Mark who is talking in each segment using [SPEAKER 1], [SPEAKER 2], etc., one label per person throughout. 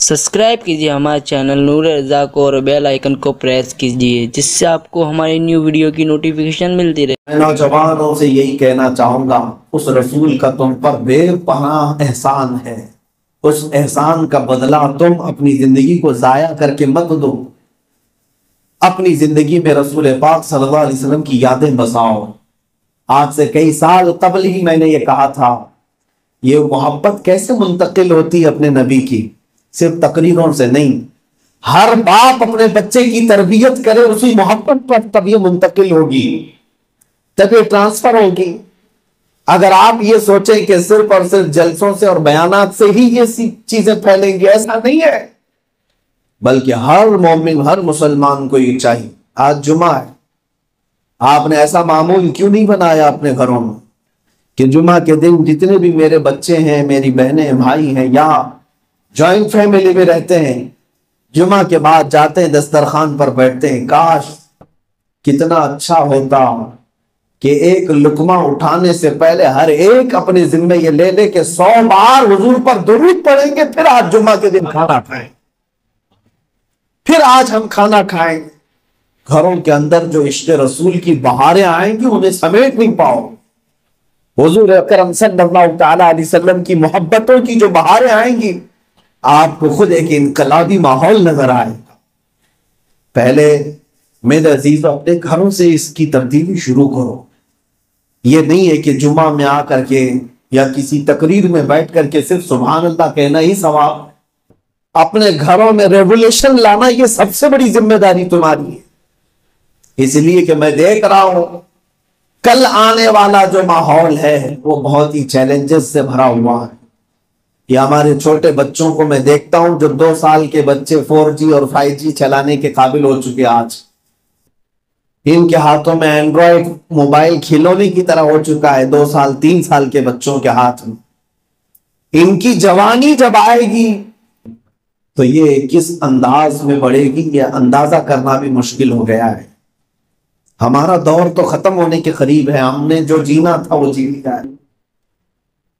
[SPEAKER 1] Subscribe कीजिए हमारे channel नूर रजा को और बेल आइकन को प्रेस कीजिए, जिससे आपको हमारी न्यू वीडियो की नोटिफिकेशन मिलती रहे।
[SPEAKER 2] मैं नौजवानों से यही कहना चाहूँगा, उस रसूल का तुम पर बेपनाह एहसान है। उस एहसान का बदला तुम अपनी ज़िंदगी को जाया करके मत दो। अपनी ज़िंदगी में रसूल पाक वसल्लम की यादें बसाओ। आज से कई साल कबल ही मैंने ये कहा था, ये मोहब्बत कैसे मुंतकिल होती है अपने नबी की? सिर्फ़ तकरीरों से नहीं, हर बाप अपने बच्चे की तरबियत करे, उसी मोहब्बत पर तब ये मुंतकिल होगी। तब ये ट्रांसफ़र होगी। अगर आप ये सोचें कि सिर्फ़ और सिर्फ़ जलसों से और बयानात से ही ये चीज़ें फैलेंगी, ऐसा नहीं है। बल्कि हर मोमिन, हर मुसलमान को ये चाहिए। आज जुमा है। आपने ऐसा मामूल क्यों नहीं बनाया अपने घरों में? कि जुमा के दिन जितने भी मेरे बच्चे हैं, मेरी बहनें, भाई हैं, या ज्वाइंट फैमिली में रहते हैं। जुमा के बाद जाते हैं दस्तरखान पर बैठते हैं। काश कितना अच्छा होता कि एक लुकमा उठाने से पहले हर एक अपने जिम्मे ये ले ले के सौ बार हुजूर पर दुरूद पड़ेंगे फिर आज जुमा के दिन खाना खाएँ। फिर आज हम खाना खाएँगे घरों के अंदर जो इश्क रसूल की बहारें आएँगी, उन्हें समेट नहीं पाओ। हुजूर अकरम सल्लल्लाहु अलैहि वसल्लम की मोहब्बतों की जो बहारें आएँगी आपको खुद एक इनकलाबी माहौल नज़र आएगा। पहले मेरे अज़ीज़, अपने घरों से इसकी तब्दीली शुरू करो। ये नहीं है कि जुमा में आकर के या किसी तकरीर में बैठ करके सिर्फ़ सुबहान अल्लाह कहना ही सवाब। अपने घरों में रेवोल्यूशन लाना ये सबसे बड़ी ज़िम्मेदारी तुम्हारी है। इसलिए कि मैं देख रहा हूँ, कल आने वाला जो माहौल है, वो बहुत ही चैलेंजेस से भरा हुआ है। या हमारे छोटे बच्चों को मैं देखता हूँ जो दो साल के बच्चे 4G और 5G चलाने के काबिल हो चुके आज। इनके हाथों में एंड्रॉयड मोबाइल खिलौने की तरह हो चुका है, दो साल, तीन साल के बच्चों के हाथ में। इनकी जवानी जब आएगी तो ये किस अंदाज में बढ़ेगी यह अंदाज़ा करना भी मुश्किल हो गया है। हमारा दौर तो खत्म होने के करीब है, हमने जो जीना था वो जी लिया है।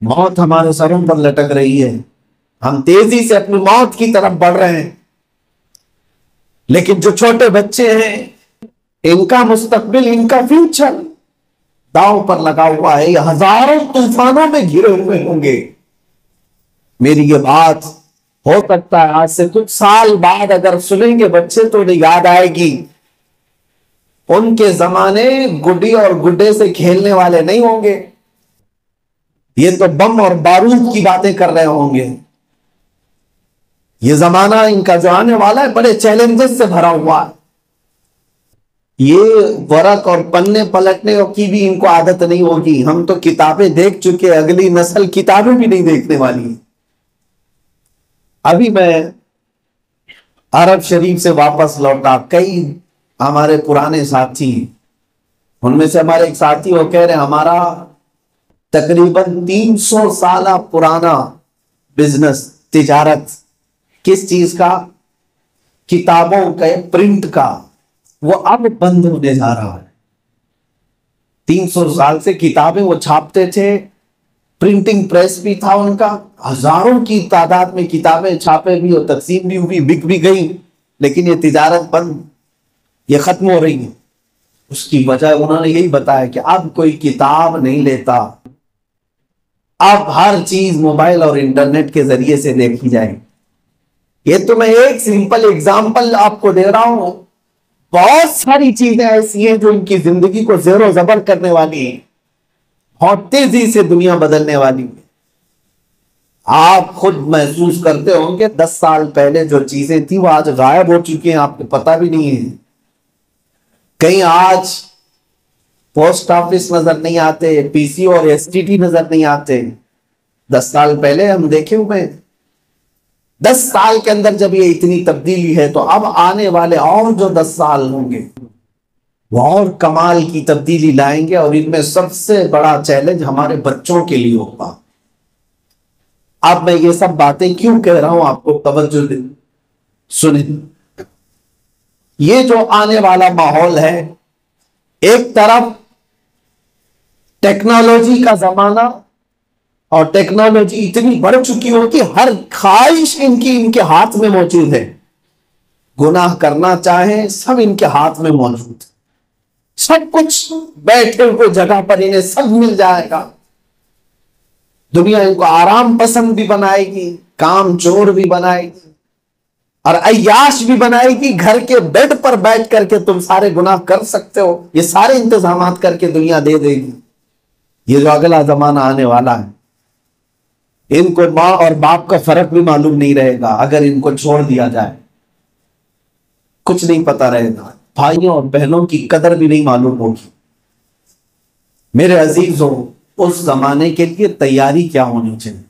[SPEAKER 2] मौत हमारे सरों पर लटक रही है। हम तेज़ी से अपनी मौत की तरफ़ बढ़ रहे हैं। लेकिन जो छोटे बच्चे हैं, इनका मुस्तकबिल, इनका फ्यूचर दाव पर लगा हुआ है। हज़ारों तूफानों में घिरे हुए होंगे। मेरी ये बात हो सकता है आज से कुछ साल बाद अगर सुनेंगे बच्चे तो उन्हें याद आएगी। उनके जमाने गुड्डी और गुड्डे से खेलने वाले नहीं होंगे। ये तो बम और बारूद की बातें कर रहे होंगे। ये जमाना इनका जो आने वाला है, बड़े चैलेंजेस से भरा हुआ है। ये वरक और पन्ने पलटने की भी इनको आदत नहीं होगी। हम तो किताबें देख चुके अगली नस्ल किताबें भी नहीं देखने वाली अभी मैं अरब शरीफ से वापस लौटा। कई हमारे पुराने साथी उनमें से हमारे एक साथी वो कह रहे हमारा तकरीबन 300 साल पुराना बिज़नेस, तिजारत। किस चीज़ का? किताबों के, प्रिंट का। वो अब बंद होने जा रहा है। 300 साल से किताबें वो छापते थे। प्रिंटिंग प्रेस भी था उनका। हज़ारों की तादाद में किताबें छापे भी और तकसीम भी हुई, बिक भी गई। लेकिन ये तिजारत बंद, ये खत्म हो रही है। उसकी वजह उन्होंने यही बताया कि अब कोई किताब नहीं लेता। अब हर चीज़ मोबाइल और इंटरनेट के ज़रिए से देखी जाए। ये तो मैं एक सिंपल एग्ज़ाम्पल आपको दे रहा हूँ। बहुत सारी चीज़ें ऐसी हैं जो इनकी ज़िंदगी को जेरो जबर करने वाली है। बहुत तेज़ी से दुनिया बदलने वाली है। आप खुद महसूस करते होंगे, दस साल पहले जो चीज़ें थी वो आज गायब हो चुकी हैं, आपको पता भी नहीं है। कहीं आज पोस्ट ऑफ़िस नज़र नहीं आते पीसी और एसटीटी नज़र नहीं आते। दस साल पहले हम देखे हुए दस साल के अंदर जब ये इतनी तब्दीली है तो अब आने वाले और जो दस साल होंगे, वो और कमाल की तब्दीली लाएँगे और इनमें सबसे बड़ा चैलेंज हमारे बच्चों के लिए होगा। अब मैं ये सब बातें क्यों कह रहा हूँ आपको? तवज्जो सुने। ये जो आने वाला माहौल है, एक तरफ़ टेक्नोलॉजी का जमाना और टेक्नोलॉजी इतनी बढ़ चुकी हो कि हर ख्वाहिश इनकी इनके हाथ में मौजूद है। गुनाह करना चाहे, सब इनके हाथ में मौजूद। सब कुछ बैठे हुए जगह पर इन्हें सब मिल जाएगा। दुनिया इनको आराम पसंद भी बनाएगी, काम चोर भी बनाएगी और अयाश भी बनाएगी। घर के बेड पर बैठ करके तुम सारे गुनाह कर सकते हो। ये सारे इंतज़ाम करके दुनिया दे देगी। ये जो अगला जमाना आने वाला है, इनको माँ और बाप का फ़र्क भी मालूम नहीं रहेगा अगर इनको छोड़ दिया जाए। कुछ नहीं पता रहेगा। भाइयों और बहनों की कदर भी नहीं मालूम होगी। मेरे अज़ीज़, उस जमाने के लिए तैयारी क्या होनी चाहिए?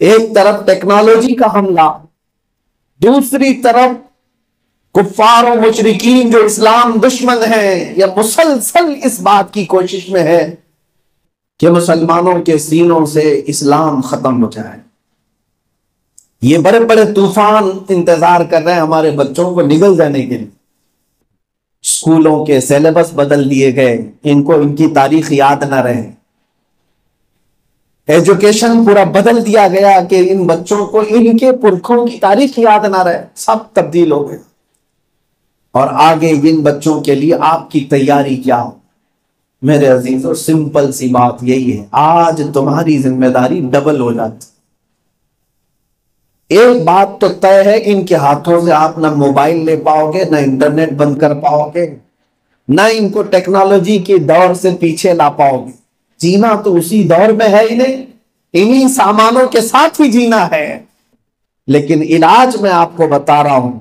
[SPEAKER 2] एक तरफ़ टेक्नोलॉजी का हमला, दूसरी तरफ़ कुफार और मुशरकिन जो इस्लाम दुश्मन है या मुसलसल इस बात की कोशिश में है कि मुसलमानों के सीनों से इस्लाम खत्म हो जाए। ये बड़े बड़े तूफ़ान इंतज़ार कर रहे हैं हमारे बच्चों को निकल जाने के लिए। स्कूलों के सिलेबस बदल दिए गए, इनको इनकी तारीख याद ना रहे। एजुकेशन पूरा बदल दिया गया कि इन बच्चों को इनके पुरखों की तारीख याद ना रहे, सब तब्दील हो गए। और आगे इन बच्चों के लिए आपकी तैयारी क्या हो? मेरे अज़ीज़, और सिंपल सी बात यही है, आज तुम्हारी ज़िम्मेदारी डबल हो जाती। एक बात तो तय है इनके हाथों से आप ना मोबाइल ले पाओगे, ना इंटरनेट बंद कर पाओगे, ना इनको टेक्नोलॉजी के दौर से पीछे ला पाओगे। जीना तो उसी दौर में है इन्हें इन्हीं सामानों के साथ ही जीना है। लेकिन इलाज मैं आपको बता रहा हूँ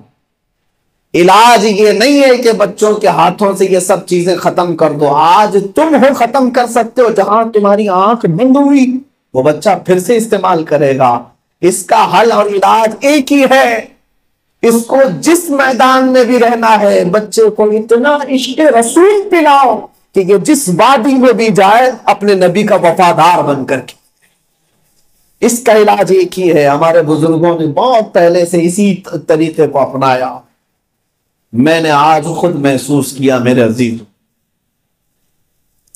[SPEAKER 2] इलाज ये नहीं है कि बच्चों के हाथों से ये सब चीज़ें खत्म कर दो। आज तुम हो खत्म कर सकते हो, जहाँ तुम्हारी आँख बंद हुई, वो बच्चा फिर से इस्तेमाल करेगा। इसका हल और इलाज एक ही है। इसको जिस मैदान में भी रहना है, बच्चे को इतना इश्क रसूल पिलाओ कि ये जिस वादी में भी जाए, अपने नबी का वफादार बन करके इसका इलाज एक ही है। हमारे बुज़ुर्गों ने बहुत पहले से इसी तरीके को अपनाया। मैंने आज खुद महसूस किया मेरे अज़ीज़।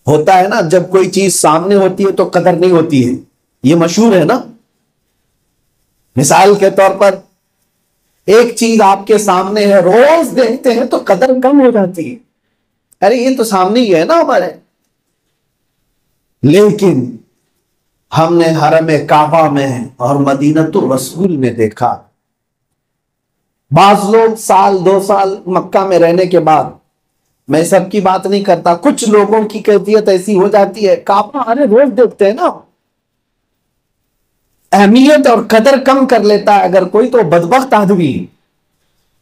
[SPEAKER 2] होता है ना, जब कोई चीज़ सामने होती है तो कदर नहीं होती है। ये मशहूर है ना? मिसाल के तौर पर, एक चीज़ आपके सामने है, रोज देखते हैं तो कदर कम हो जाती है। अरे, ये तो सामने ही है ना हमारे। लेकिन हमने हरम काबा में और मदीनतुर रसूल में देखा बाज लोग साल, दो साल मक्का में रहने के बाद मैं सबकी बात नहीं करता। कुछ लोगों की कैफियत ऐसी हो जाती है काबा अरे रोज देखते हैं ना। अहमियत और कदर कम कर लेता है, अगर कोई तो बदबख्त आदमी।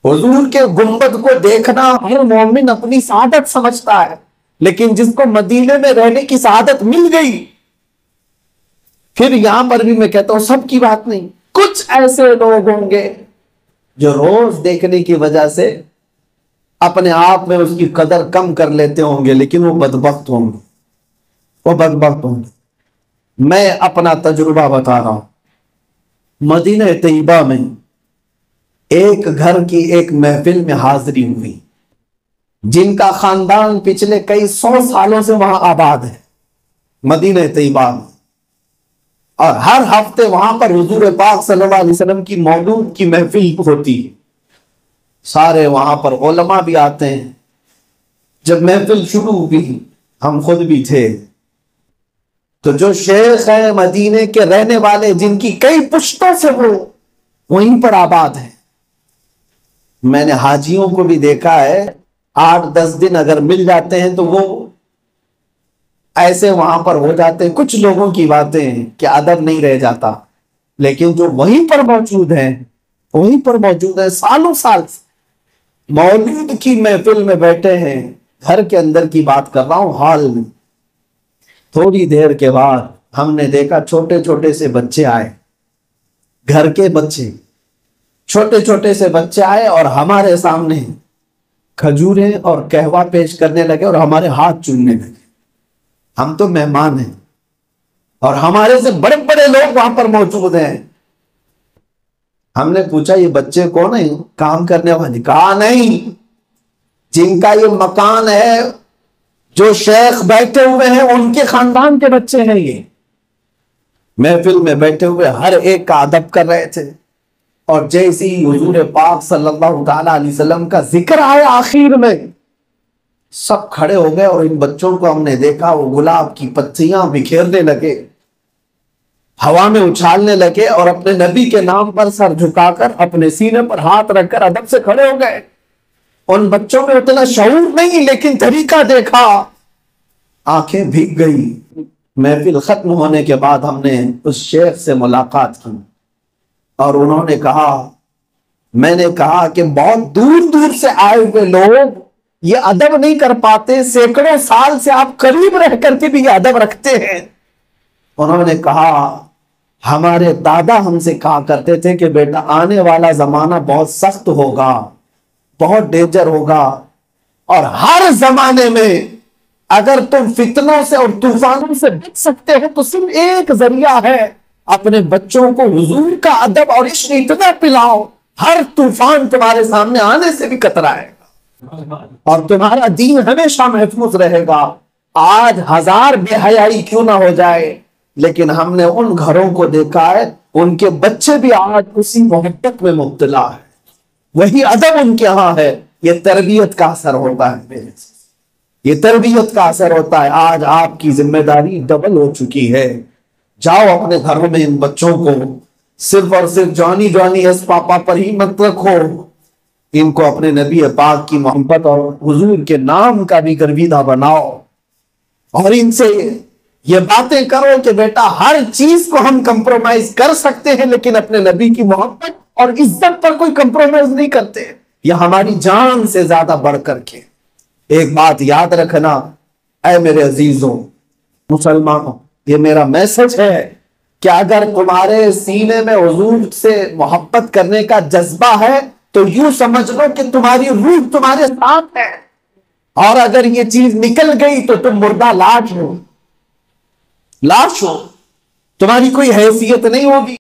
[SPEAKER 2] हुजूर के गुंबद को देखना हर मोमिन अपनी सादत समझता है, लेकिन जिसको मदीने में रहने की सादत मिल गई, फिर यहाँ पर भी मैं कहता हूँ, सबकी बात नहीं। कुछ ऐसे लोग होंगे जो रोज देखने की वजह से अपने आप में उसकी कदर कम कर लेते होंगे, लेकिन वो बदबख्त होंगे। वो बदबख्त होंगे। मैं अपना तजुर्बा बता रहा हूँ। मदीना तयबा में एक घर की एक महफिल में हाजिरी हुई, जिनका खानदान पिछले कई सौ सालों से वहाँ आबाद है। मदीना तयबा में और हर हफ़्ते वहाँ पर हजूर पाक वसल्लम की मौलूद की महफिल होती है। सारे वहाँ पर ओलमा भी आते हैं। जब महफिल शुरू हुई, हम खुद भी थे। तो जो शेख है मदीने के रहने वाले, जिनकी कई पुश्तों से वो वहीं पर आबाद है। मैंने हाजियों को भी देखा है, आठ दस दिन अगर मिल जाते हैं तो वो ऐसे वहाँ पर हो जाते हैं। कुछ लोगों की बातें कि अदब नहीं रह जाता। लेकिन जो वहीं पर मौजूद है, वहीं पर मौजूद है, सालों साल मौलूद की महफिल में बैठे हैं, घर के अंदर की बात कर रहा हूँ हाल में। थोड़ी देर के बाद हमने देखा छोटे छोटे से बच्चे आए। घर के बच्चे। छोटे छोटे से बच्चे आए और हमारे सामने खजूरें और कहवा पेश करने लगे और हमारे हाथ चूमने लगे। हम तो मेहमान हैं। और हमारे से बड़े बड़े लोग वहाँ पर मौजूद हैं। हमने पूछा, ये बच्चे कौन है? काम करने वाले? कहा, नहीं। जिनका ये मकान है, जो शेख बैठे हुए हैं, उनके खानदान के बच्चे हैं ये। महफिल में बैठे हुए हर एक का अदब कर रहे थे। और जैसे हुजूर पाक सल्लल्लाहु अलैहि वसल्लम का ज़िक्र आया आखिर में सब खड़े हो गए और इन बच्चों को हमने देखा, वो गुलाब की पत्तियाँ बिखेरने लगे, हवा में उछालने लगे और अपने नबी के नाम पर सर झुकाकर, अपने सीने पर हाथ रखकर अदब से खड़े हो गए। उन बच्चों में उतना शऊर नहीं, लेकिन तरीका देखा। आँखें भीग गई। महफिल खत्म होने के बाद हमने उस शेख से मुलाकात की और उन्होंने कहा, मैंने कहा कि बहुत दूर दूर से आए हुए लोग ये अदब नहीं कर पाते, सैकड़ों साल से आप करीब रह करके भी ये अदब रखते हैं। उन्होंने कहा, हमारे दादा हमसे कहा करते थे कि बेटा, आने वाला जमाना बहुत सख्त होगा, बहुत डेंजर होगा, और हर जमाने में अगर तुम फितनों से और तूफानों से बच सकते हैं तो सिर्फ़ एक ज़रिया है, अपने बच्चों को हुजूर का अदब, और इश्क इतना पिलाओ, हर तूफ़ान तुम्हारे सामने आने से भी कतरा कतराएगा। और तुम्हारा दीन हमेशा महफूज रहेगा। आज हज़ार बेहयाई क्यों ना हो जाए? लेकिन हमने उन घरों को देखा है, उनके बच्चे भी आज उसी मोहब्बत में मुब्तला है। वही अदब उनके यहाँ है। ये तरबियत का असर होता है ये तरबियत का असर होता है। आज आपकी ज़िम्मेदारी डबल हो चुकी है। जाओ अपने घरों में इन बच्चों को। सिर्फ़ और सिर्फ़ जॉनी जॉनी पापा पर ही मत रखो। इनको अपने नबी पाक की मोहब्बत और हुजूर के नाम का भी गर्विदा बनाओ। और इनसे ये बातें करो कि बेटा, हर चीज़ को हम कंप्रोमाइज कर सकते हैं, लेकिन अपने नबी की मोहब्बत और इज़्ज़त पर कोई कंप्रोमाइज नहीं करते। यह हमारी जान से ज़्यादा बढ़ करके एक बात याद रखना, ऐ मेरे अजीजों, मुसलमानों, ये मेरा मैसेज है कि अगर तुम्हारे सीने में हजूर से मोहब्बत करने का जज्बा है तो यूँ समझ लो कि तुम्हारी रूह तुम्हारे साथ है। और अगर ये चीज़ निकल गई तो तुम मुर्दा लाश हो। लाश हो। तुम्हारी कोई हैसियत नहीं होगी।